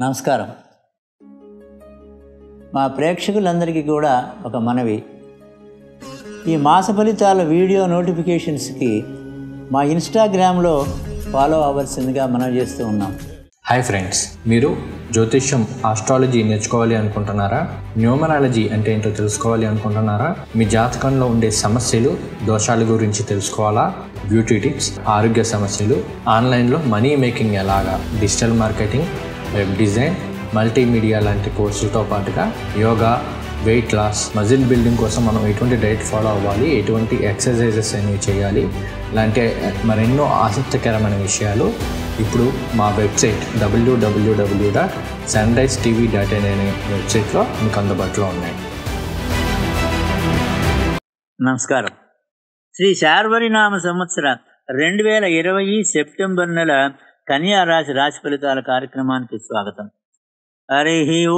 నమస్కారం. మా ప్రేక్షకులందరికీ కూడా ఒక మనవి. ఈ మాస ఫలితాల వీడియో నోటిఫికేషన్స్కి మా ఇన్స్టాగ్రామ్లో ఫాలో అవ్వాల్సిందిగా మనం చేస్తూ ఉన్నాం. హాయ్ ఫ్రెండ్స్ మీరు జ్యోతిష్యం ఆస్ట్రాలజీ నేర్చుకోవాలి అనుకుంటున్నారా? న్యూమరాలజీ అంటే ఏంటో తెలుసుకోవాలి అనుకుంటున్నారా? మీ జాతకంలో ఉండే సమస్యలు దోషాల గురించి తెలుసుకోవాలా? బ్యూటీ టిప్స్ ఆరోగ్య సమస్యలు ఆన్లైన్లో మనీ మేకింగ్ ఎలాగా? Digital marketing web design multimedia లాంటి కోర్సులతో పాటుగా yoga weight loss muscle building కోసం మనం ఎటువంటి డైట్ ఫాలో అవ్వాలి ఎటువంటి ఎక్సర్సైజెస్ అనేవి చేయాలి లాంటి మరెన్నో ఆసక్తికరమైన విషయాలు ఇప్పుడు మా website W W W dot sunrise TV dot in అనే వెబ్సైట్లో మీకు అందుబాటులో ఉన్నాయి. నమస్కారం. శ్రీ శార్వరినామ సంవత్సర రెండు వేల ఇరవై సెప్టెంబర్ నెల కన్యా రాశి రాశి ఫలితాల కార్యక్రమానికి స్వాగతం. హరి ఓ.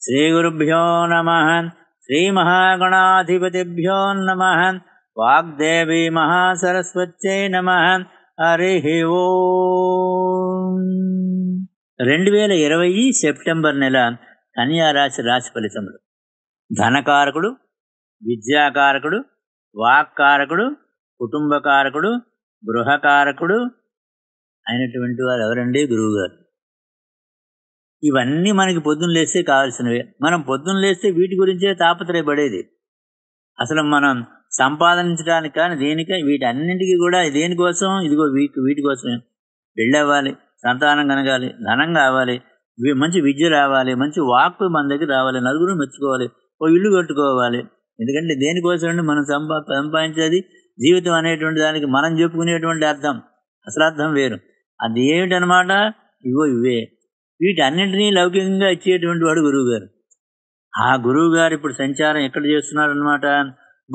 శ్రీ గురుభ్యో నమ. శ్రీ మహాగణాధిపతిభ్యో నమ. వాగ్దేవి మహాసరస్వత్యై నమ. హరి ఓ. రెండు వేల ఇరవై సెప్టెంబర్ నెల కన్యా రాశి రాశి ఫలితములు. ధనకారకుడు విద్యాకారకుడు వాక్కారకుడు కుటుంబకారకుడు గృహకారకుడు అయినటువంటి వారు ఎవరండి? గురువు గారు ఇవన్నీ మనకి పొద్దున్న లేస్తే కావాల్సినవే. మనం పొద్దున్న లేస్తే వీటి గురించే తాపత్రయపడేది. అసలు మనం సంపాదించడానికి కానీ దేనిక వీటన్నింటికి కూడా దేనికోసం? ఇదిగో వీటి వీటి కోసమే. పెళ్ళవ్వాలి సంతానం కనగాలి ధనం కావాలి మంచి విద్య రావాలి మంచి వాక్ మన దగ్గర రావాలి నలుగురు మెచ్చుకోవాలి ఓ ఇల్లు కట్టుకోవాలి ఎందుకంటే దేనికోసం మనం సంపా సంపాదించేది జీవితం అనేటువంటి దానికి మనం చెప్పుకునేటువంటి అర్థం. అసలు అర్థం వేరు. అది ఏమిటనమాట? ఇవో ఇవే. వీటన్నింటినీ లౌకికంగా ఇచ్చేటువంటి వాడు గురువుగారు. ఆ గురువు గారు ఇప్పుడు సంచారం ఎక్కడ చేస్తున్నారు అనమాట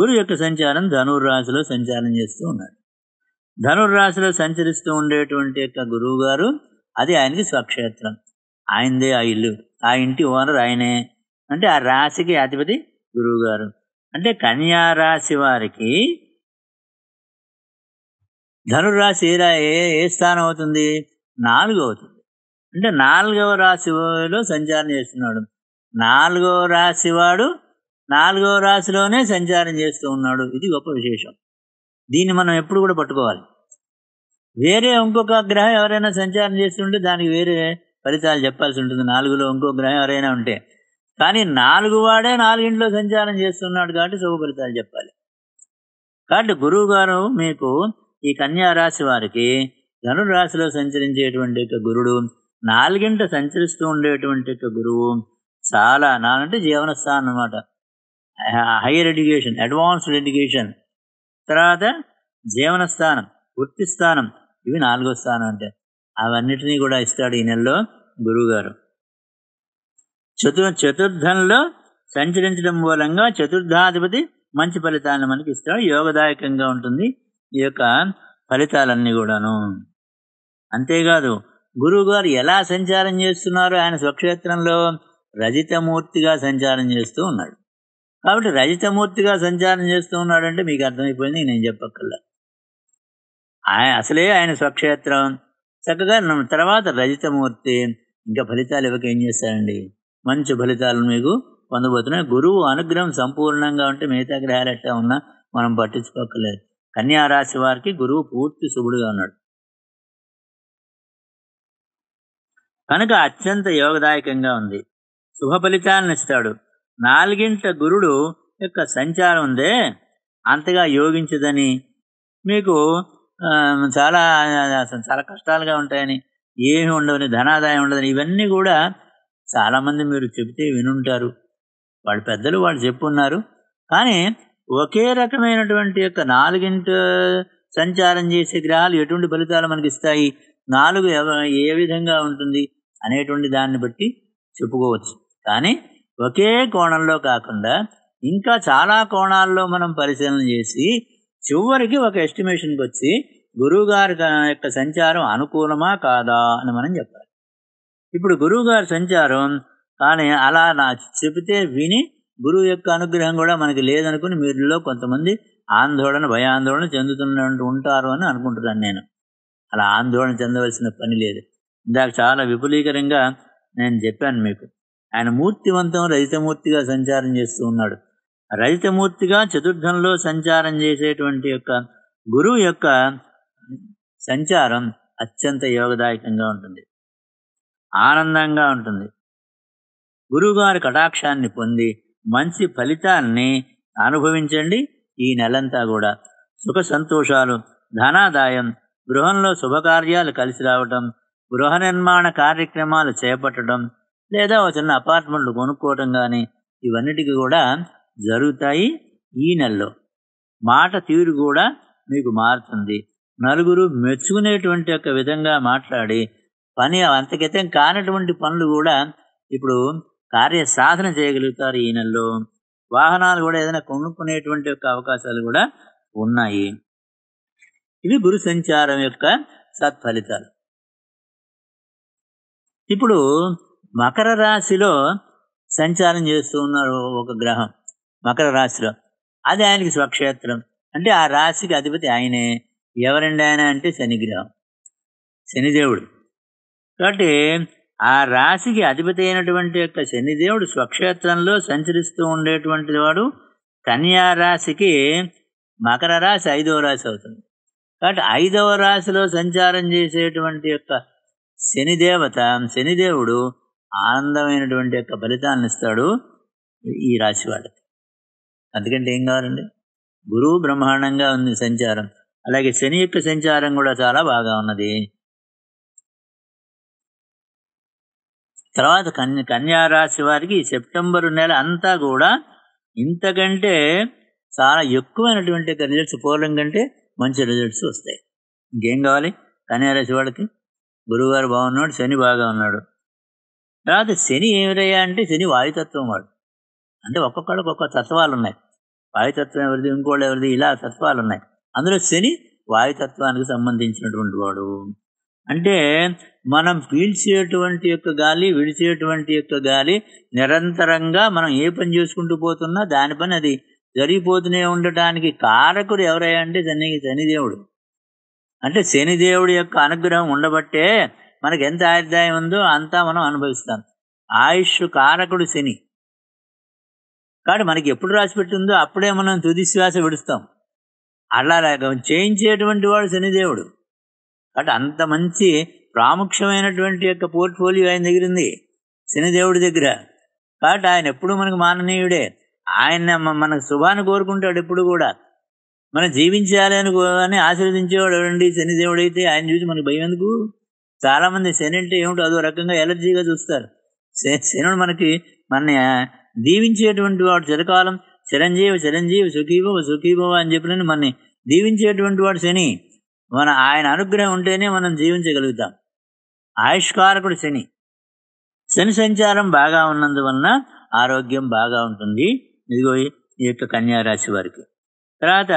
గురువు యొక్క సంచారం ధనుర్రాశిలో సంచారం చేస్తూ ఉన్నాడు. ధనుర్రాశిలో సంచరిస్తూ ఉండేటువంటి యొక్క గురువు గారు అది ఆయనకి స్వక్షేత్రం. ఆయనదే ఆ ఇల్లు. ఆ ఇంటి ఓనర్ ఆయనే. అంటే ఆ రాశికి అధిపతి గురువుగారు. అంటే కన్యా రాశి వారికి ధనురాశి ఏ ఏ ఏ స్థానం అవుతుంది? నాలుగు అవుతుంది. అంటే నాలుగవ రాశిలో సంచారం చేస్తున్నాడు. నాలుగవ రాశి వాడు నాలుగవ రాశిలోనే సంచారం చేస్తూ ఉన్నాడు. ఇది గొప్ప విశేషం. దీన్ని మనం ఎప్పుడు కూడా పట్టుకోవాలి. వేరే ఇంకొక గ్రహం ఎవరైనా సంచారం చేస్తుంటే దానికి వేరే ఫలితాలు చెప్పాల్సి ఉంటుంది. నాలుగులో ఇంకో గ్రహం ఎవరైనా ఉంటే. కానీ నాలుగు వాడే నాలుగింట్లో సంచారం చేస్తున్నాడు కాబట్టి శుభ ఫలితాలు చెప్పాలి. కాబట్టి గురువు గారు మీకు ఈ కన్యారాశి వారికి ధనురాశిలో సంచరించేటువంటి యొక్క గురుడు నాలుగింట సంచరిస్తూ ఉండేటువంటి యొక్క గురువు చాలా నాలంటే జీవనస్థానం అనమాట హైయర్ ఎడ్యుకేషన్ అడ్వాన్స్డ్ ఎడ్యుకేషన్. తర్వాత జీవన స్థానం వృత్తి స్థానం ఇవి నాలుగో స్థానం అంటే. అవన్నిటినీ కూడా ఇస్తాడు ఈ నెలలో గురువుగారు. చతు చతుర్థంలో సంచరించడం మూలంగా చతుర్థాధిపతి మంచి ఫలితాలను మనకి ఇస్తాడు. యోగదాయకంగా ఉంటుంది ఈ యొక్క ఫలితాలన్నీ కూడాను. అంతేకాదు గురువు గారు ఎలా సంచారం చేస్తున్నారు ఆయన స్వక్షేత్రంలో రజితమూర్తిగా సంచారం చేస్తూ ఉన్నాడు. కాబట్టి రజితమూర్తిగా సంచారం చేస్తూ ఉన్నాడంటే మీకు అర్థమైపోయింది నేను చెప్పక్కర్లా. ఆయన అసలే ఆయన స్వక్షేత్రం. చక్కగా తర్వాత రజితమూర్తి ఇంకా ఫలితాలు ఇవ్వక ఏం చేస్తారండి మంచి ఫలితాలను మీకు పొందబోతున్నాయి. గురువు అనుగ్రహం సంపూర్ణంగా ఉంటే మిగతా గ్రహాలు ఎట్లా ఉన్నా మనం పట్టించుకోకలేదు కన్యా రాశి వారికి గురువు పూర్తి శుభుడుగా ఉన్నాడు. కనుక అత్యంత యోగదాయకంగా ఉంది. శుభ ఫలితాలను ఇస్తాడు. నాలుగింట గురుడు యొక్క సంచారం ఉందే అంతగా యోగించదని మీకు చాలా చాలా కష్టాలుగా ఉంటాయని ఏమి ఉండవని ధనాదాయం ఉండదని ఇవన్నీ కూడా చాలామంది మీరు చెబితే వినుంటారు. వాళ్ళ పెద్దలు వాళ్ళు చెప్పున్నారు. కానీ ఒకే రకమైనటువంటి యొక్క నాలుగింట సంచారం చేసే గ్రహాలు ఎటువంటి ఫలితాలు మనకి ఇస్తాయి? నాలుగు ఏ విధంగా ఉంటుంది? అనేటువంటి దాన్ని బట్టి చెప్పుకోవచ్చు. కానీ ఒకే కోణంలో కాకుండా ఇంకా చాలా కోణాల్లో మనం పరిశీలన చేసి చివరికి ఒక ఎస్టిమేషన్కి వచ్చి గురువుగారి యొక్క సంచారం అనుకూలమా కాదా అని మనం చెప్పాలి. ఇప్పుడు గురువుగారి సంచారం కానీ అలా నా చెబితే విని గురువు యొక్క అనుగ్రహం కూడా మనకి లేదనుకుని మీరులో కొంతమంది ఆందోళన భయాందోళన చెందుతున్నట్టు ఉంటారు అని అనుకుంటున్నాను నేను. అలా ఆందోళన చెందవలసిన పని లేదు. ఇందాక చాలా విపులీకరంగా నేను చెప్పాను మీకు. ఆయన మూర్తివంతం రజితమూర్తిగా సంచారం చేస్తూ ఉన్నాడు. రజితమూర్తిగా చతుర్థంలో సంచారం చేసేటువంటి యొక్క గురువు యొక్క సంచారం అత్యంత యోగదాయకంగా ఉంటుంది. ఆనందంగా ఉంటుంది. గురువుగారి కటాక్షాన్ని పొంది మంచి ఫలితాన్ని అనుభవించండి. ఈ నెలంతా కూడా సుఖ సంతోషాలు ధనాదాయం గృహంలో శుభకార్యాలు కలిసి రావటం గృహ నిర్మాణ కార్యక్రమాలు చేపట్టడం లేదా ఒక చిన్న అపార్ట్మెంట్లు కొనుక్కోవటం కానీ ఇవన్నిటికీ కూడా జరుగుతాయి ఈ నెలలో. మాట తీరు కూడా మీకు మారుతుంది. నలుగురు మెచ్చుకునేటువంటి యొక్క విధంగా మాట్లాడి పని అంతకితం కానటువంటి పనులు కూడా ఇప్పుడు కార్య సాధన చేయగలుగుతారు ఈ నెలలో. వాహనాలు కూడా ఏదైనా కొనుక్కునేటువంటి యొక్క అవకాశాలు కూడా ఉన్నాయి. ఇవి గురు సంచారం యొక్క సత్ఫలితాలు. ఇప్పుడు మకర రాశిలో సంచారం చేస్తూ ఉన్నారు ఒక గ్రహం మకర రాశిలో. అది ఆయనకి స్వక్షేత్రం. అంటే ఆ రాశికి అధిపతి ఆయనే. ఎవరండి ఆయన అంటే శనిగ్రహం. శనిదేవుడు. కాబట్టి ఆ రాశికి అధిపతి అయినటువంటి యొక్క శనిదేవుడు స్వక్షేత్రంలో సంచరిస్తూ ఉండేటువంటి వాడు కన్యా రాశికి మకర రాశి ఐదవ రాశి అవుతుంది. కాబట్టి ఐదవ రాశిలో సంచారం చేసేటువంటి యొక్క శనిదేవత శనిదేవుడు ఆనందమైనటువంటి యొక్క ఫలితాన్ని ఇస్తాడు ఈ రాశి వాళ్ళకి. అందుకంటే ఏం కావాలండి? గురువు బ్రహ్మాండంగా ఉంది సంచారం. అలాగే శని యొక్క సంచారం కూడా చాలా బాగా ఉన్నది. తర్వాత కన్య కన్యారాశి వారికి సెప్టెంబరు నెల అంతా కూడా ఇంతకంటే చాలా ఎక్కువైనటువంటి రిజల్ట్స్ పూర్వం కంటే మంచి రిజల్ట్స్ వస్తాయి. ఇంకేం కావాలి? కన్యారాశి వాడికి వాళ్ళకి గురువుగారు బాగున్నాడు శని బాగా ఉన్నాడు. తర్వాత శని ఏమిరయ్యా అంటే శని వాయుతత్వం వాడు. అంటే ఒక్కొక్కడికి ఒక్కొక్క తత్వాలు ఉన్నాయి. వాయుతత్వం ఎవరిది? ఇంకోళ్ళు ఎవరిది? ఇలా తత్వాలు ఉన్నాయి. అందులో శని వాయుతత్వానికి సంబంధించినటువంటి వాడు. అంటే మనం పీల్చేటువంటి యొక్క గాలి విడిచేటువంటి యొక్క గాలి నిరంతరంగా మనం ఏ పని చేసుకుంటూ పోతున్నా దాని పని అది జరిగిపోతూనే ఉండటానికి కారకుడు ఎవరయ్యంటే శని శనిదేవుడు. అంటే శనిదేవుడి యొక్క అనుగ్రహం ఉండబట్టే మనకి ఎంత ఆదాయం ఉందో అంతా మనం అనుభవిస్తాం. ఆయుష్ కారకుడు శని. కాబట్టి మనకి ఎప్పుడు రాసి పెట్టిందో అప్పుడే మనం తుది శ్వాస విడుస్తాం. అలా చేయించేటువంటి వాడు శనిదేవుడు. కాబట్టి అంత మంచి ప్రాముఖ్యమైనటువంటి యొక్క పోర్ట్ఫోలియో ఆయన దగ్గర ఉంది శనిదేవుడి దగ్గర. కాబట్టి ఆయన ఎప్పుడు మనకు మాననీయుడే. ఆయన మనకు శుభాన్ని కోరుకుంటాడు ఎప్పుడు కూడా. మనం జీవించాలి అని అని ఆశీర్వదించేవాడు ఎవరండి? శనిదేవుడు అయితే ఆయన చూసి మనకు భయం ఎందుకు? చాలామంది శని అంటే ఏమిటో అదో రకంగా ఎలర్జీగా చూస్తారు. శనుడు మనకి మన దీవించేటువంటి వాడు చిరకాలం. చిరంజీవి చిరంజీవి సుఖీభవ సుఖీభవ అని చెప్పిన మనని దీవించేటువంటి వాడు శని. మన ఆయన అనుగ్రహం ఉంటేనే మనం జీవించగలుగుతాం. ఆయుష్కారకుడు శని. శని సంచారం బాగా ఉన్నందువలన ఆరోగ్యం బాగా ఉంటుంది. ఇదిగో ఈ యొక్క కన్యారాశి వారికి. తర్వాత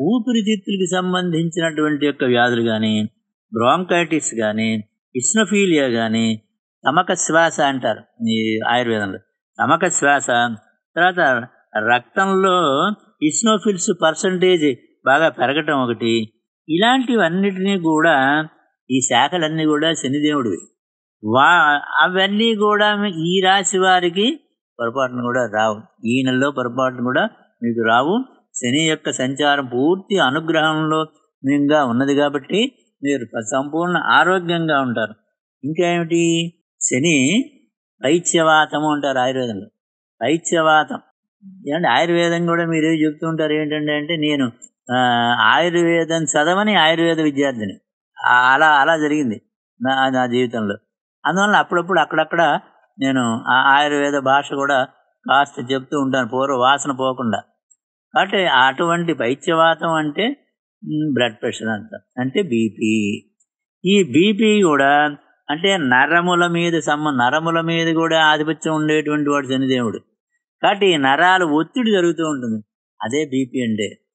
ఊపిరితిత్తులకి సంబంధించినటువంటి యొక్క వ్యాధులు కానీ బ్రాంకైటిస్ కానీ ఇస్నోఫీలియా కానీ తమక శ్వాస అంటారు ఈ ఆయుర్వేదంలో. తమక శ్వాస తర్వాత రక్తంలో ఇస్నోఫిల్స్ పర్సంటేజ్ బాగా పెరగటం ఒకటి ఇలాంటివన్నిటినీ కూడా ఈ శాఖలన్నీ కూడా శనిదేవుడివి. వా అవన్నీ కూడా ఈ రాశి వారికి పొరపాటును కూడా రావు. ఈ నెలలో పొరపాటును కూడా మీకు రావు. శని యొక్క సంచారం పూర్తి అనుగ్రహంలో మీగా ఉన్నది కాబట్టి మీరు సంపూర్ణ ఆరోగ్యంగా ఉంటారు. ఇంకేమిటి? శని పైత్యవాతము అంటారు ఆయుర్వేదంలో. పైత్యవాతం. ఏమంటే ఆయుర్వేదం కూడా మీరు చెప్తూ ఉంటారు. ఏంటంటే అంటే నేను ఆయుర్వేదం చదవని ఆయుర్వేద విద్యార్థిని. అలా అలా జరిగింది నా నా జీవితంలో. అందువల్ల అప్పుడప్పుడు అక్కడక్కడ నేను ఆ ఆయుర్వేద భాష కూడా కాస్త చెప్తూ ఉంటాను పూర్వ వాసన పోకుండా. కాబట్టి అటువంటి పైత్యవాతం అంటే బ్లడ్ ప్రెషర్ అంత. అంటే బీపీ ఈ బీపీ కూడా అంటే నరముల మీద సమ్మ నరముల మీద కూడా ఆధిపత్యం ఉండేటువంటి వాడు శనిదేవుడు. కాబట్టి ఈ నరాలు ఒత్తిడి జరుగుతూ ఉంటుంది. అదే బీపీ అంటే.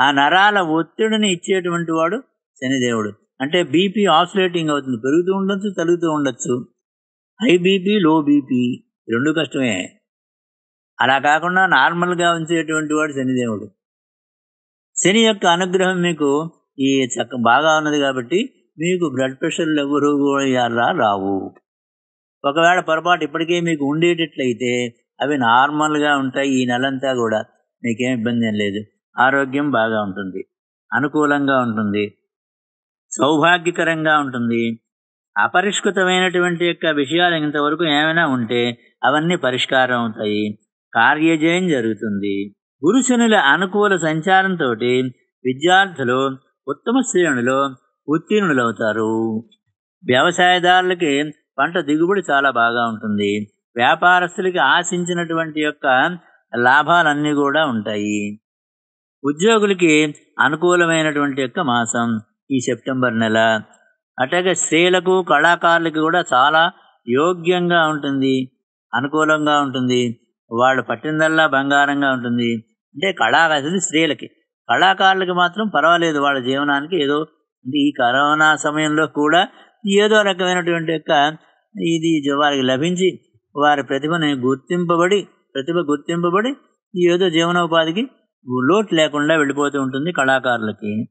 ఆ నరాల ఒత్తిడిని ఇచ్చేటువంటి వాడు శనిదేవుడు. అంటే బీపీ ఆసిలేటింగ్ అవుతుంది. పెరుగుతూ ఉండొచ్చు తలుగుతూ ఉండొచ్చు. హై బీపీ లో బీపీ రెండు కష్టమే. అలా కాకుండా నార్మల్గా ఉంచేటువంటి వాడు శనిదేవుడు. శని యొక్క అనుగ్రహం మీకు ఈ చక్క బాగా ఉన్నది కాబట్టి మీకు బ్లడ్ ప్రెషర్లు ఎవరు కూడా రావు. ఒకవేళ పొరపాటు ఇప్పటికే మీకు ఉండేటట్లయితే అవి నార్మల్గా ఉంటాయి ఈ నెలంతా కూడా. మీకేం ఇబ్బంది ఏం లేదు. ఆరోగ్యం బాగా ఉంటుంది అనుకూలంగా ఉంటుంది సౌభాగ్యకరంగా ఉంటుంది. అపరిష్కృతమైనటువంటి యొక్క విషయాలు ఇంతవరకు ఏమైనా ఉంటే అవన్నీ పరిష్కారం అవుతాయి. కార్యజయం జరుగుతుంది. గురుశనుల అనుకూల సంచారంతో విద్యార్థులు ఉత్తమ శ్రేణులో ఉత్తీర్ణులవుతారు. వ్యవసాయదారులకి పంట దిగుబడి చాలా బాగా ఉంటుంది. వ్యాపారస్తులకి ఆశించినటువంటి యొక్క లాభాలన్నీ కూడా ఉంటాయి. ఉద్యోగులకి అనుకూలమైనటువంటి యొక్క మాసం ఈ సెప్టెంబర్ నెల. అట్లాగే స్త్రీలకు కళాకారులకు కూడా చాలా యోగ్యంగా ఉంటుంది అనుకూలంగా ఉంటుంది. వాళ్ళు పట్టిందల్లా బంగారంగా ఉంటుంది. అంటే కళాకారులు స్త్రీలకి. కళాకారులకి మాత్రం పర్వాలేదు వాళ్ళ జీవనానికి ఏదో అంటే ఈ కరోనా సమయంలో కూడా ఏదో రకమైనటువంటి యొక్క ఇది వారికి లభించి వారి ప్రతిభని గుర్తింపబడి ప్రతిభ గుర్తింపబడి ఏదో జీవనోపాధికి లోటు లేకుండా వెళ్ళిపోతూ ఉంటుంది కళాకారులకి.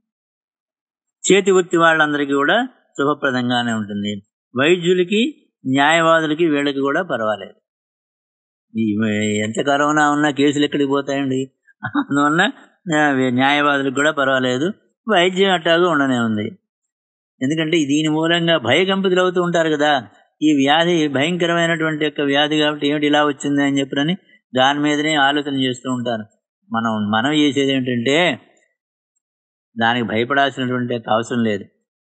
చేతి వృత్తి వాళ్ళందరికీ కూడా శుభప్రదంగానే ఉంటుంది. వైద్యులకి న్యాయవాదులకి వీళ్ళకి కూడా పర్వాలేదు. ఈ ఎంత కరోనా ఉన్నా కేసులు ఎక్కడికి పోతాయండి? అందువల్ల న్యాయవాదులకు కూడా పర్వాలేదు. వైద్యం అట్టాగా ఉండనే ఉంది. ఎందుకంటే దీని మూలంగా భయకంపితులు అవుతూ ఉంటారు కదా. ఈ వ్యాధి భయంకరమైనటువంటి యొక్క వ్యాధి కాబట్టి ఏమిటి ఇలా వచ్చింది అని చెప్పని దాని మీదనే ఆలోచన చేస్తూ ఉంటారు. మనం మనం చేసేది ఏంటంటే దానికి భయపడాల్సినటువంటి అవసరం లేదు.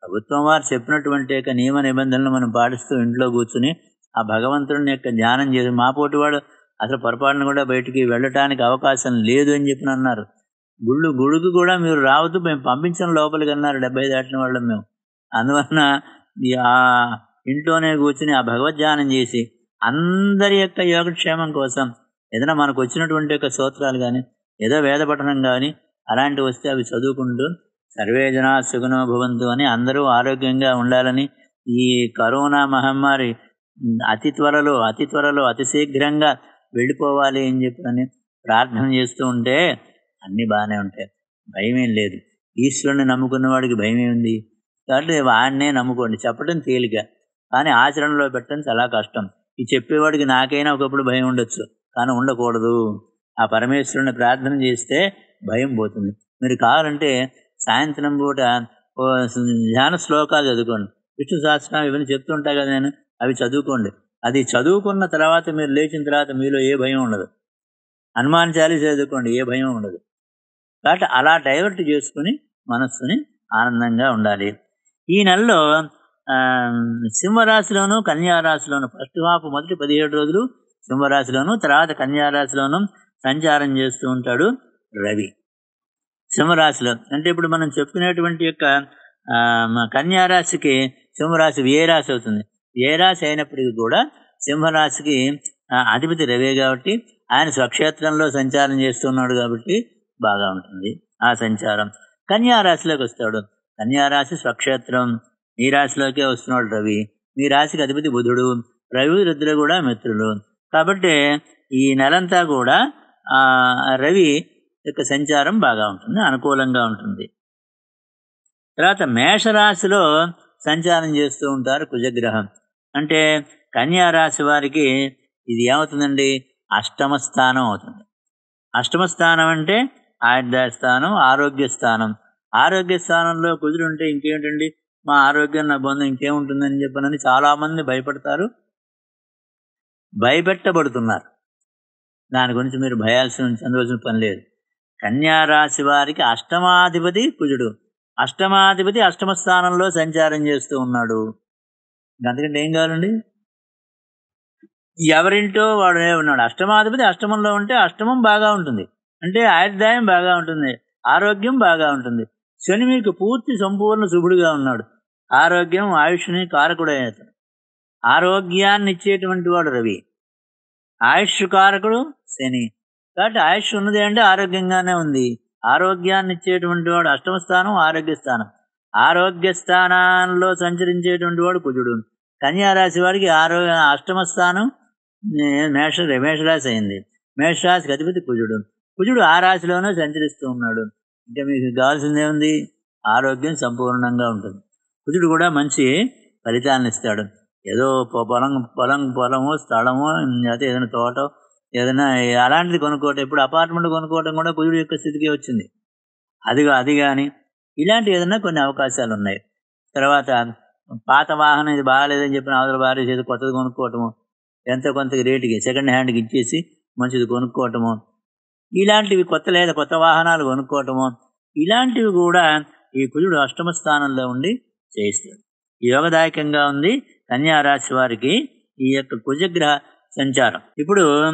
ప్రభుత్వం వారు చెప్పినటువంటి యొక్క నియమ నిబంధనలు మనం పాటిస్తూ ఇంట్లో కూర్చుని ఆ భగవంతుడిని యొక్క ధ్యానం చేసి మా పోటీవాడు అసలు పొరపాటును కూడా బయటికి వెళ్ళటానికి అవకాశం లేదు అని చెప్పి అన్నారు. గుళ్ళు గుడికి కూడా మీరు రావద్దు మేము పంపించడం లోపలికి అన్నారు డెబ్బై దాటిన వాళ్ళం మేము. అందువలన ఆ ఇంట్లోనే కూర్చుని ఆ భగవద్ధ్యానం చేసి అందరి యొక్క యోగక్షేమం కోసం ఏదైనా మనకు వచ్చినటువంటి యొక్క సూత్రాలు కానీ ఏదో వేద పఠనం కానీ అలాంటివి వస్తే అవి చదువుకుంటూ సర్వే జనా సుగుణో భవంతు అని అందరూ ఆరోగ్యంగా ఉండాలని ఈ కరోనా మహమ్మారి అతి త్వరలో అతి త్వరలో అతి శీఘ్రంగా వెళ్ళిపోవాలి అని చెప్పని ప్రార్థన చేస్తూ ఉంటే అన్నీ బాగానే ఉంటాయి. భయమేం లేదు. ఈశ్వరుని నమ్ముకున్న వాడికి భయమే ఉంది. కాబట్టి వాడినే నమ్ముకోండి. చెప్పడం తేలిక. కానీ ఆచరణలో పెట్టడం చాలా కష్టం. ఈ చెప్పేవాడికి నాకైనా ఒకప్పుడు భయం ఉండొచ్చు. కానీ ఉండకూడదు. ఆ పరమేశ్వరుని ప్రార్థన చేస్తే భయం పోతుంది. మీరు కావాలంటే సాయంత్రం పూట ధ్యాన శ్లోకాలు చదువుకోండి. విష్ణు సహస్రం ఇవన్నీ చెప్తుంటా కదా నేను అవి చదువుకోండి. అది చదువుకున్న తర్వాత మీరు లేచిన తర్వాత మీలో ఏ భయం ఉండదు. హనుమాన్ చాలీస చదువుకోండి ఏ భయం ఉండదు. కాబట్టి అలా డైవర్ట్ చేసుకుని మనస్సుని ఆనందంగా ఉండాలి. ఈ నెలలో సింహరాశిలోను కన్యారాశిలోను ఫస్ట్ హాఫ్ మొదటి పదిహేడు రోజులు సింహరాశిలోను తర్వాత కన్యారాశిలోను సంచారం చేస్తూ ఉంటాడు రవి. సింహరాశిలో అంటే ఇప్పుడు మనం చెప్పుకునేటువంటి యొక్క కన్యారాశికి సింహరాశి ఏ రాశి అవుతుంది? ఏ రాశి అయినప్పటికీ కూడా సింహరాశికి అధిపతి రవే కాబట్టి ఆయన స్వక్షేత్రంలో సంచారం చేస్తున్నాడు కాబట్టి బాగా ఉంటుంది ఆ సంచారం. కన్యారాశిలోకి వస్తాడు. కన్యారాశి స్వక్షేత్రం. ఈ రాశిలోకే వస్తున్నాడు రవి. మీ రాశికి అధిపతి బుధుడు. రవి రుద్రుడు కూడా మిత్రులు. కాబట్టి ఈ నెలంతా కూడా రవి యొక్క సంచారం బాగా ఉంటుంది అనుకూలంగా ఉంటుంది. తర్వాత మేషరాశిలో సంచారం చేస్తూ ఉంటారు కుజగ్రహం. అంటే కన్యారాశి వారికి ఇది ఏమవుతుందండి? అష్టమ స్థానం అవుతుంది. అష్టమ స్థానం అంటే ఆయుర్దాయ స్థానం ఆరోగ్య స్థానం. ఆరోగ్య స్థానంలో కుదురుంటే ఇంకేమిటండి? మా ఆరోగ్యం నా బంధం ఇంకేముంటుందని చెప్పనని చాలామంది భయపడతారు. భయపెట్టబడుతున్నారు. దాని గురించి మీరు భయాల్సిన చెందవలసిన పని లేదు. కన్యారాశి వారికి అష్టమాధిపతి కుజుడు. అష్టమాధిపతి అష్టమ స్థానంలో సంచారం చేస్తూ ఉన్నాడు. అందుకంటే ఏం కావాలండి? ఎవరింటో వాడు ఉన్నాడు? అష్టమాధిపతి అష్టమంలో ఉంటే అష్టమం బాగా ఉంటుంది. అంటే ఆయుర్దాయం బాగా ఉంటుంది. ఆరోగ్యం బాగా ఉంటుంది. శని మీకు పూర్తి సంపూర్ణ శుభుడుగా ఉన్నాడు. ఆరోగ్యం ఆయుష్ని కారకుడైన ఆరోగ్యాన్ని ఇచ్చేటువంటి వాడు రవి. ఆయుష్ కారకుడు శని. కాబట్టి ఆయుష్ ఉన్నది అంటే ఆరోగ్యంగానే ఉంది. ఆరోగ్యాన్ని ఇచ్చేటువంటి వాడు అష్టమ స్థానం ఆరోగ్య స్థానం. ఆరోగ్య స్థానంలో సంచరించేటువంటి వాడు కుజుడు. కన్యారాశి వారికి ఆరోగ్య అష్టమ స్థానం మేష మేషరాశి అయింది. మేషరాశికి అధిపతి కుజుడు. కుజుడు ఆ రాశిలోనే సంచరిస్తూ ఉన్నాడు. ఇంకా మీకు కావాల్సిందే ఉంది ఆరోగ్యం సంపూర్ణంగా ఉంటుంది. కుజుడు కూడా మంచి ఫలితాన్ని ఇస్తాడు. ఏదో పొ- పొలం పొలం పొలము స్థలము లేకపోతే ఏదైనా తోట ఏదైనా అలాంటిది కొనుక్కోవటం ఇప్పుడు అపార్ట్మెంట్ కొనుక్కోవటం కూడా కుజుడు యొక్క స్థితికి వచ్చింది. అది అది కానీ ఇలాంటి ఏదైనా కొన్ని అవకాశాలు ఉన్నాయి. తర్వాత పాత వాహనం ఇది బాగాలేదని చెప్పిన ఆదుల భార్య చేసి కొత్తది కొనుక్కోవటము ఎంతో కొంత రేటుకి సెకండ్ హ్యాండ్కి ఇచ్చేసి మంచిది కొనుక్కోవటము ఇలాంటివి కొత్త లేదా కొత్త వాహనాలు కొనుక్కోవటము ఇలాంటివి కూడా ఈ కుజుడు అష్టమ స్థానంలో ఉండి చేయిస్తాడు. యోగదాయకంగా ఉంది. కన్యారాశి వారికి ఈ యొక్క కుజగ్రహ సంచారం. ఇప్పుడు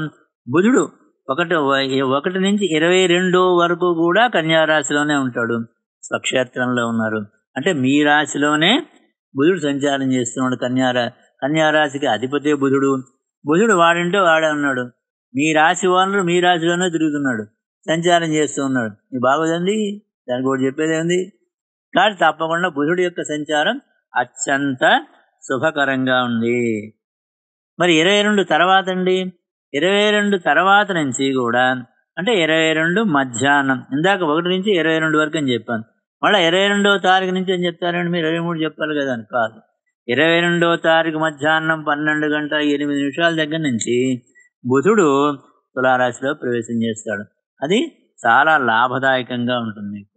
బుధుడు ఒకటి ఒకటి నుంచి ఇరవై రెండు వరకు కూడా కన్యారాశిలోనే ఉంటాడు. స్వక్షేత్రంలో ఉన్నారు. అంటే మీ రాశిలోనే బుధుడు సంచారం చేస్తున్నాడు. కన్యారా కన్యారాశికి అధిపతి బుధుడు. బుధుడు వాడింటూ వాడే ఉన్నాడు. మీ రాశి వాళ్ళు మీ రాశిలోనే తిరుగుతున్నాడు. సంచారం చేస్తూ ఉన్నాడు. మీ బాగోదండి దానికి కూడా చెప్పేది ఏంది? కానీ తప్పకుండా బుధుడు యొక్క సంచారం అత్యంత శుభకరంగా ఉంది. మరి ఇరవై రెండు తర్వాత అండి? ఇరవై రెండు తర్వాత నుంచి కూడా అంటే ఇరవై రెండు మధ్యాహ్నం ఇందాక ఒకటి నుంచి ఇరవై రెండు వరకు అని చెప్పాను. మళ్ళీ ఇరవై రెండవ తారీఖు నుంచి అని చెప్తారండి మీరు? ఇరవై మూడు చెప్పాలి కదా అని కాదు. ఇరవై రెండవ తారీఖు మధ్యాహ్నం పన్నెండు గంటల ఎనిమిది నిమిషాల దగ్గర నుంచి బుధుడు తులారాశిలో ప్రవేశం చేస్తాడు. అది చాలా లాభదాయకంగా ఉంటుంది మీకు.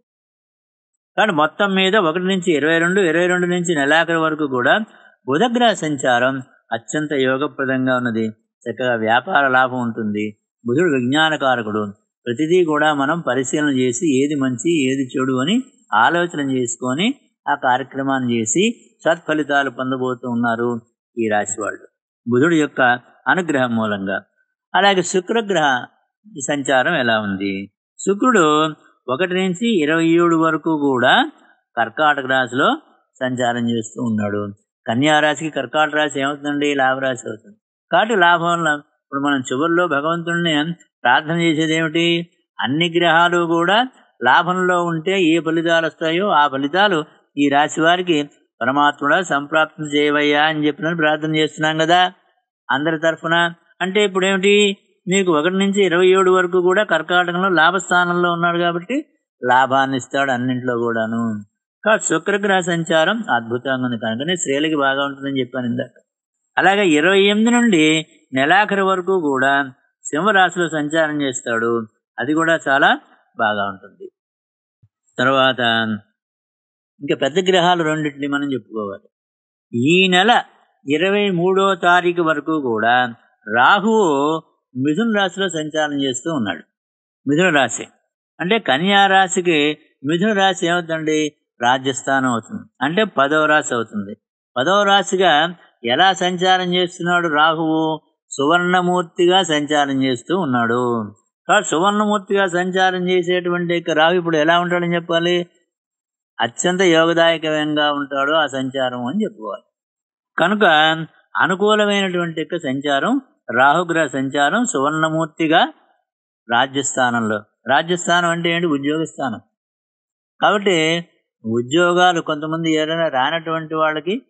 కానీ మొత్తం మీద ఒకటి నుంచి ఇరవై రెండు ఇరవై రెండు నుంచి నెలాఖరు వరకు కూడా బుధగ్రహ సంచారం అత్యంత యోగప్రదంగా ఉన్నది. చక్కగా వ్యాపార లాభం ఉంటుంది. బుధుడు విజ్ఞానకారకుడు. ప్రతిదీ కూడా మనం పరిశీలన చేసి ఏది మంచి ఏది చెడు అని ఆలోచన చేసుకొని ఆ కార్యక్రమాన్ని చేసి సత్ఫలితాలు పొందబోతూ ఉన్నారు ఈ రాశి వాళ్ళు బుధుడు యొక్క అనుగ్రహం మూలంగా. అలాగే శుక్రగ్రహ సంచారం ఎలా ఉంది? శుక్రుడు ఒకటి నుంచి ఇరవై ఏడు వరకు కూడా కర్కాటక రాశిలో సంచారం చేస్తూ ఉన్నాడు. కన్యారాశికి కర్కాట రాశి ఏమవుతుందండి? లాభరాశి అవుతుంది. కాబట్టి లాభం ఇప్పుడు మనం చివరిలో భగవంతుడిని ప్రార్థన చేసేది ఏమిటి? అన్ని గ్రహాలు కూడా లాభంలో ఉంటే ఏ ఫలితాలు వస్తాయో ఆ ఫలితాలు ఈ రాశి వారికి పరమాత్ముడా సంప్రాప్తం చేయవయ్యా అని చెప్పిన ప్రార్థన చేస్తున్నాం కదా. అందరి తరఫున అంటే ఇప్పుడు ఏమిటి? మీకు ఒకటి నుంచి ఇరవై ఏడు వరకు కూడా కర్కాటకంలో లాభస్థానంలో ఉన్నాడు కాబట్టి లాభాన్ని ఇస్తాడు అన్నింట్లో కూడాను. కాబట్టి శుక్రగ్రహ సంచారం అద్భుతంగా ఉంది. కనుకనే స్త్రీలకి బాగా ఉంటుందని చెప్పాను ఇందాక. అలాగే ఇరవై ఎనిమిది నుండి నెలాఖరు వరకు కూడా సింహరాశిలో సంచారం చేస్తాడు. అది కూడా చాలా బాగా ఉంటుంది. తర్వాత ఇంకా పెద్ద గ్రహాలు రెండింటిని మనం చెప్పుకోవాలి. ఈ నెల ఇరవై మూడో తారీఖు వరకు కూడా రాహువు మిథున రాశిలో సంచారం చేస్తూ ఉన్నాడు. మిథున రాశి. అంటే కన్యా రాశికి మిథున రాశి ఏమవుతుందండి? రాజ్యస్థానం అవుతుంది. అంటే పదవ రాశి అవుతుంది. పదవ రాశిగా ఎలా సంచారం చేస్తున్నాడు రాహువు? సువర్ణమూర్తిగా సంచారం చేస్తూ ఉన్నాడు. కాబట్టి సువర్ణమూర్తిగా సంచారం చేసేటువంటి రాహు ఇప్పుడు ఎలా ఉంటాడని చెప్పాలి? అత్యంత యోగదాయకంగా ఉంటాడు ఆ సంచారం అని చెప్పుకోవాలి. కనుక అనుకూలమైనటువంటి యొక్క సంచారం రాహుగ్రహ సంచారం సువర్ణమూర్తిగా రాజ్యస్థానంలో రాజ్యస్థానం అంటే ఏంటి? ఉద్యోగ స్థానం. కాబట్టి ఉద్యోగాలు కొంతమంది ఏదైనా రానటువంటి వాళ్ళకి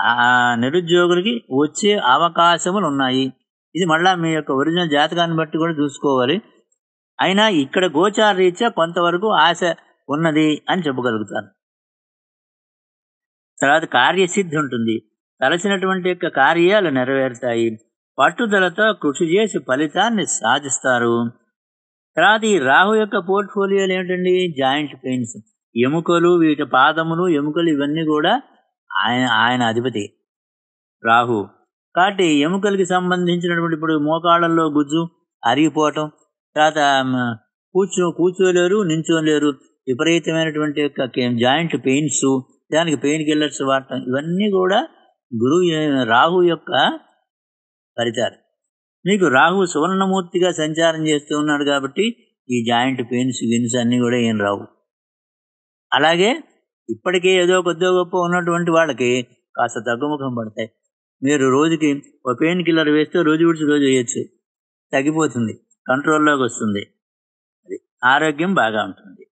ఆ నిరుద్యోగులకి వచ్చే అవకాశములు ఉన్నాయి. ఇది మళ్ళీ మీ యొక్క ఒరిజినల్ జాతకాన్ని బట్టి కూడా చూసుకోవాలి. అయినా ఇక్కడ గోచార రీత్యా కొంతవరకు ఆశ ఉన్నది అని చెప్పగలుగుతాను. తర్వాత కార్యసిద్ధి ఉంటుంది. తలచినటువంటి యొక్క కార్యాలు నెరవేరుతాయి. పట్టుదలతో కృషి చేసి ఫలితాన్ని సాధిస్తారు. తర్వాత ఈ రాహు యొక్క పోర్ట్ఫోలియోలు ఏమిటండి? Joint pains. ఎముకలు వీటి పాదములు ఎముకలు ఇవన్నీ కూడా ఆయన ఆయన అధిపతి రాహు. కాబట్టి ఎముకలకి సంబంధించినటువంటి ఇప్పుడు మోకాళ్ళల్లో గుజ్జు అరిగిపోవటం తర్వాత కూర్చో కూర్చోలేరు నించోలేరు విపరీతమైనటువంటి యొక్క జాయింట్ పెయిన్స్ దానికి పెయిన్ కిల్లర్స్ వాడటం ఇవన్నీ కూడా గురువు రాహు యొక్క ఫలితాలు. మీకు రాహు సువర్ణమూర్తిగా సంచారం చేస్తూ ఉన్నాడు కాబట్టి ఈ జాయింట్ పెయిన్స్ గిన్స్ అన్నీ కూడా ఏం రావు. అలాగే ఇప్పటికే ఏదో కొద్దో గొప్ప ఉన్నటువంటి వాళ్ళకి కాస్త తగ్గుముఖం పడతాయి. మీరు రోజుకి ఒక పెయిన్ కిల్లర్ వేస్తే రోజు విడిచి రోజు వేయచ్చు. తగ్గిపోతుంది. కంట్రోల్లోకి వస్తుంది. అది ఆరోగ్యం బాగా ఉంటుంది.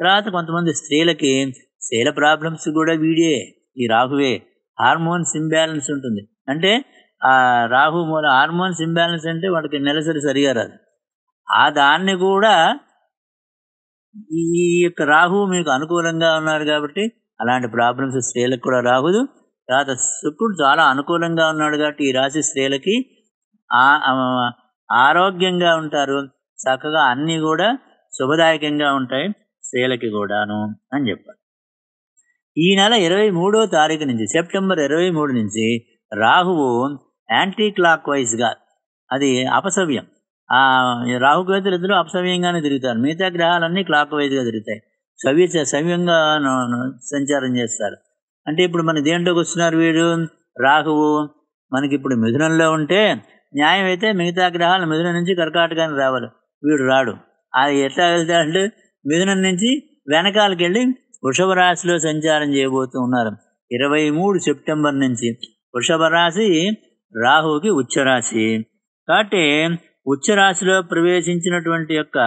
తర్వాత కొంతమంది స్త్రీలకి స్త్రీల ప్రాబ్లమ్స్ కూడా వీడే. ఈ రాహువే హార్మోన్స్ ఇంబ్యాలెన్స్ ఉంటుంది. అంటే ఆ రాహు మూల హార్మోన్స్ ఇంబ్యాలెన్స్ అంటే వాళ్ళకి నెలసరి సరిగా రాదు. ఆ దాన్ని కూడా ఈ యొక్క రాహువు మీకు అనుకూలంగా ఉన్నారు కాబట్టి అలాంటి ప్రాబ్లమ్స్ స్త్రీలకు కూడా రాహుదు తర్వాత శుక్రుడు చాలా అనుకూలంగా ఉన్నాడు కాబట్టి ఈ రాశి స్త్రీలకి ఆ- ఆరోగ్యంగా ఉంటారు. చక్కగా అన్నీ కూడా శుభదాయకంగా ఉంటాయి స్త్రీలకి కూడాను అని చెప్పారు. ఈ నెల ఇరవై మూడో తారీఖు నుంచి సెప్టెంబర్ ఇరవై మూడు నుంచి రాహువు యాంటీ క్లాక్ వైజ్గా అది అపసవ్యం. రాహుకేతులు ఇద్దరు అపసవ్యంగానే తిరుగుతారు. మిగతా గ్రహాలన్నీ క్లాక్ వైజ్గా తిరుగుతాయి. సవ్య సవ్యంగా సంచారం చేస్తారు. అంటే ఇప్పుడు మన దేంట్లోకి వస్తున్నారు వీడు? రాహువు. మనకి ఇప్పుడు మిథునంలో ఉంటే న్యాయం అయితే మిగతా గ్రహాలు మిథునం నుంచి కర్కాటకానికి రావాలి. వీడు రాడు. అది ఎట్లా వెళ్తాడంటే మిథునం నుంచి వెనకాలకి వెళ్ళి వృషభ రాశిలో సంచారం చేయబోతూ ఉన్నారు. ఇరవై మూడు సెప్టెంబర్ నుంచి వృషభ రాశి రాహువుకి ఉచ్చరాశి కాబట్టి ఉచ్చరాశిలో ప్రవేశించినటువంటి యొక్క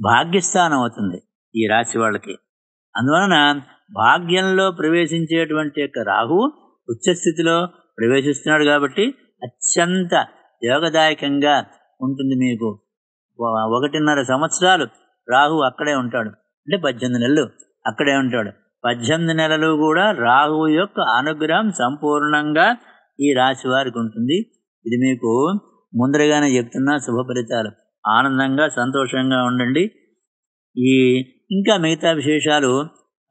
భాగ్యస్థానం అవుతుంది ఈ రాశి వాళ్ళకి. అందువలన భాగ్యంలో ప్రవేశించేటువంటి యొక్క రాహువు ఉచ్చస్థితిలో ప్రవేశిస్తున్నాడు కాబట్టి అత్యంత యోగదాయకంగా ఉంటుంది మీకు. ఒకటిన్నర సంవత్సరాలు రాహు అక్కడే ఉంటాడు. అంటే పద్దెనిమిది నెలలు అక్కడే ఉంటాడు. పద్దెనిమిది నెలలు కూడా రాహువు యొక్క అనుగ్రహం సంపూర్ణంగా ఈ రాశి వారికి ఉంటుంది. ఇది మీకు ముందరగానే చెప్తున్నా శుభ ఫలితాలు. ఆనందంగా సంతోషంగా ఉండండి. ఈ ఇంకా మిగతా విశేషాలు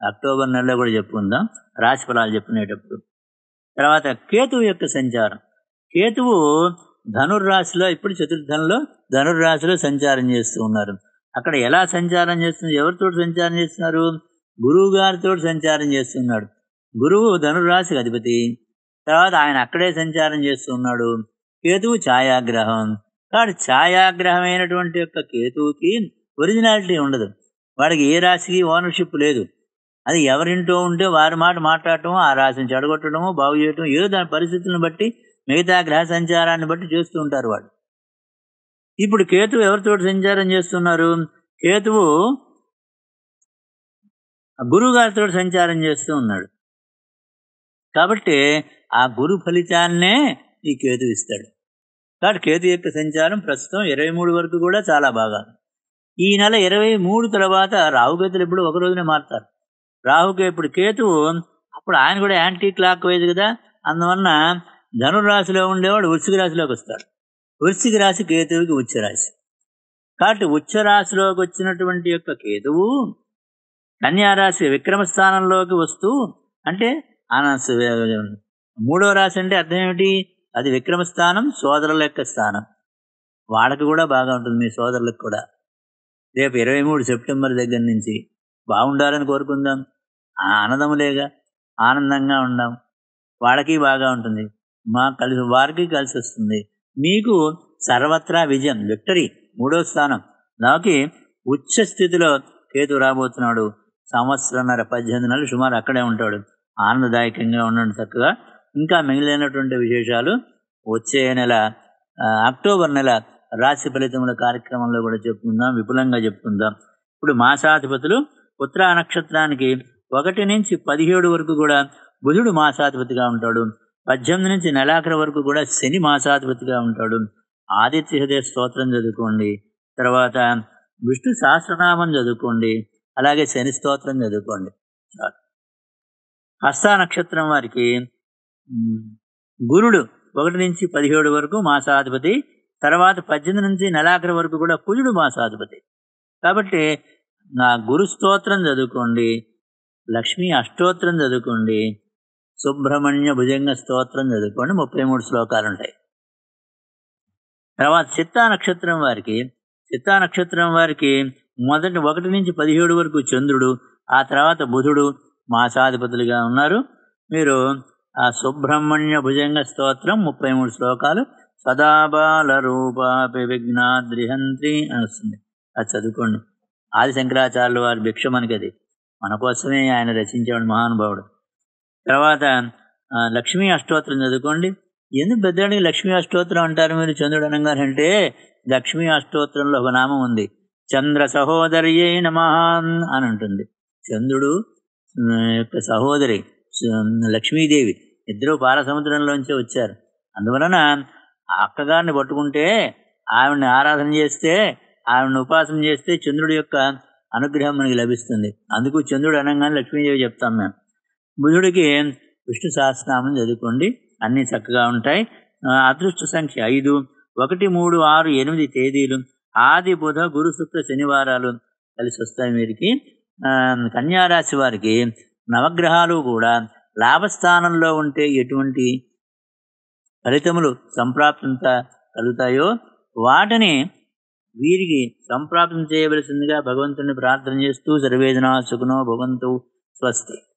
అక్టోబర్ నెలలో కూడా చెప్పుకుందాం. రాశి ఫలాలు చెప్పుకునేటప్పుడు తర్వాత కేతువు యొక్క సంచారం. కేతువు ధనుర్రాశిలో ఇప్పుడు చతుర్థంలో ధనుర్రాశిలో సంచారం చేస్తూ ఉన్నారు. అక్కడ ఎలా సంచారం చేస్తున్నారు? ఎవరితో సంచారం చేస్తున్నారు? గురువు గారితో సంచారం చేస్తున్నాడు. గురువు ధనుర్రాశికి అధిపతి. తర్వాత ఆయన అక్కడే సంచారం చేస్తున్నాడు కేతువు ఛాయాగ్రహం. కాబట్టి ఛాయాగ్రహమైనటువంటి యొక్క కేతువుకి ఒరిజినాలిటీ ఉండదు. వాడికి ఏ రాశికి ఓనర్షిప్ లేదు. అది ఎవరింటో ఉంటే వారి మాట మాట్లాడటం ఆ రాశిని చెడగొట్టడము బాగు చేయటం ఏదో దాని పరిస్థితులను బట్టి మిగతా గ్రహ సంచారాన్ని బట్టి చేస్తూ ఉంటారు వాడు. ఇప్పుడు కేతువు ఎవరితో సంచారం చేస్తున్నారు? కేతువు గురువు గారితో సంచారం చేస్తూ ఉన్నాడు. కాబట్టి ఆ గురు ఫలితాన్నే ఈ కేతు ఇస్తాడు. కాబట్టి కేతు యొక్క సంచారం ప్రస్తుతం ఇరవై మూడు వరకు కూడా చాలా బాగా. ఈ నెల ఇరవై మూడు తర్వాత రాహుకేతులు ఇప్పుడు ఒక రోజునే మారుతారు. రాహుకే ఇప్పుడు కేతువు అప్పుడు ఆయన కూడా యాంటీ క్లాక్ వైజ్ కదా. అందువలన ధనురాశిలో ఉండేవాడు వృశ్చిక రాశిలోకి వస్తాడు. వృశ్చిక రాశి కేతువుకి ఉచ్చరాశి కాబట్టి ఉచ్చరాశిలోకి వచ్చినటువంటి యొక్క కేతువు కన్యారాశి విక్రమ స్థానంలోకి వస్తూ అంటే ఆయన మూడవ మూడో రాశి అంటే అర్థం ఏమిటి? అది విక్రమ స్థానం సోదరుల యొక్క స్థానం. వాళ్ళకి కూడా బాగా ఉంటుంది మీ సోదరులకు కూడా. రేపు ఇరవై మూడు సెప్టెంబర్ దగ్గర నుంచి బాగుండాలని కోరుకుందాం. ఆనందములేగా ఆనందంగా ఉందాం వాళ్ళకి బాగా ఉంటుంది. మా కలిసి వారికి కలిసి వస్తుంది. మీకు సర్వత్రా విజయం విక్టరీ మూడో స్థానం. నాకి ఉచ్చ స్థితిలో కేతు రాబోతున్నాడు. సంవత్సరంన్నర పద్దెనిమిది నెలలు సుమారు అక్కడే ఉంటాడు. ఆనందదాయకంగా ఉండండి చక్కగా. ఇంకా మిగిలినటువంటి విశేషాలు వచ్చే నెల అక్టోబర్ నెల రాశి ఫలితముల కార్యక్రమంలో కూడా చెప్పుకుందాం విపులంగా చెప్పుకుందాం. ఇప్పుడు మాసాధిపతులు ఉత్తరా నక్షత్రానికి ఒకటి నుంచి పదిహేడు వరకు కూడా బుధుడు మాసాధిపతిగా ఉంటాడు. పద్దెనిమిది నుంచి నెలాఖరు వరకు కూడా శని మాసాధిపతిగా ఉంటాడు. ఆదిత్య హృదయ స్తోత్రం చదువుకోండి. తర్వాత విష్ణు సహస్రనామం చదువుకోండి. అలాగే శని స్తోత్రం చదువుకోండి. హస్త నక్షత్రం వారికి గురుడు ఒకటి నుంచి పదిహేడు వరకు మాసాధిపతి తర్వాత పద్దెనిమిది నుంచి నెలాఖరి వరకు కూడా కుజుడు మాసాధిపతి. కాబట్టి నా గురు స్తోత్రం చదువుకోండి లక్ష్మీ అష్టోత్రం చదువుకోండి సుబ్రహ్మణ్య భుజంగ స్తోత్రం చదువుకోండి ముప్పై మూడు శ్లోకాలు ఉంటాయి. తర్వాత చిత్తా నక్షత్రం వారికి చిత్తా నక్షత్రం వారికి మొదటి ఒకటి నుంచి పదిహేడు వరకు చంద్రుడు ఆ తర్వాత బుధుడు మాసాధిపతులుగా ఉన్నారు. మీరు ఆ సుబ్రహ్మణ్య భుజంగ స్తోత్రం ముప్పై మూడు శ్లోకాలు. సదాబాల రూపాపి విఘ్నాద్రిహంత్రి అని వస్తుంది. అది చదువుకోండి. ఆది శంకరాచార్యులు వారి భిక్ష మనకి అది మన కోసమే ఆయన రచించాడు మహానుభావుడు. తర్వాత లక్ష్మీ అష్టోత్తరం చదువుకోండి. ఎందుకు పెద్దవాడికి లక్ష్మీ అష్టోత్తరం అంటారు మీరు చంద్రుడు అనగానే అంటే లక్ష్మీ అష్టోత్తరంలో ఒక నామం ఉంది. చంద్ర సహోదరియే నమ అని ఉంటుంది చంద్రుడు యొక్క సహోదరి లక్ష్మీదేవి ఇద్దరు పాలసముద్రంలోంచి వచ్చారు. అందువలన ఆ అక్కగారిని పట్టుకుంటే ఆవిడని ఆరాధన చేస్తే ఆవిడని ఉపాసన చేస్తే చంద్రుడి యొక్క అనుగ్రహం మనకి లభిస్తుంది. అందుకు చంద్రుడు అనగానే లక్ష్మీదేవి చెప్తాం మేము. బుధుడికి విష్ణు సహస్రనామం చదువుకోండి. అన్నీ చక్కగా ఉంటాయి. అదృష్ట సంఖ్య ఐదు. ఒకటి మూడు ఆరు ఎనిమిది తేదీలు. ఆది బుధ గురు శుక్ర శనివారాలు కలిసి వస్తాయి వీరికి. కన్యారాశి వారికి నవగ్రహాలు కూడా లాభస్థానంలో ఉంటే ఎటువంటి ఫలితములు సంప్రాప్తంత కలుగుతాయో వాటిని వీరికి సంప్రాప్తం చేయవలసిందిగా భగవంతుని ప్రార్థన చేస్తూ సర్వేదనా సుఖనో భగవంతు స్వస్తి.